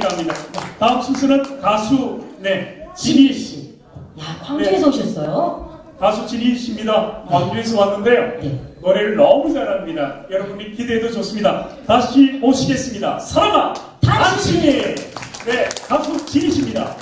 감사합니다. 다음 순서는 가수 네 진희 씨. 야, 광주에서 네. 오셨어요? 가수 진희 씨입니다. 광주에서 왔는데요. 네. 노래를 너무 잘합니다. 여러분이 기대해도 좋습니다. 다시 오시겠습니다. 사랑아 당신이 네 가수 진희 씨입니다.